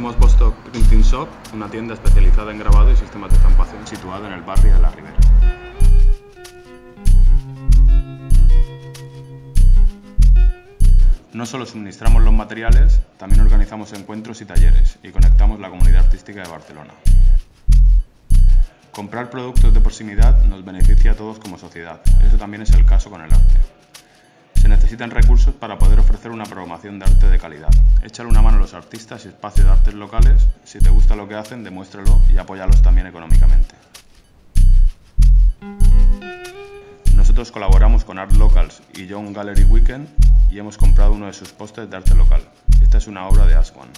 Somos Bostock Printing Shop, una tienda especializada en grabado y sistemas de estampación situada en el barrio de La Ribera. No solo suministramos los materiales, también organizamos encuentros y talleres y conectamos la comunidad artística de Barcelona. Comprar productos de proximidad nos beneficia a todos como sociedad. Eso también es el caso con el arte. Necesitan recursos para poder ofrecer una programación de arte de calidad. Échale una mano a los artistas y espacios de artes locales. Si te gusta lo que hacen, demuéstralo y apóyalos también económicamente. Nosotros colaboramos con Art Locals y Young Gallery Weekend y hemos comprado uno de sus postes de arte local. Esta es una obra de Aswan.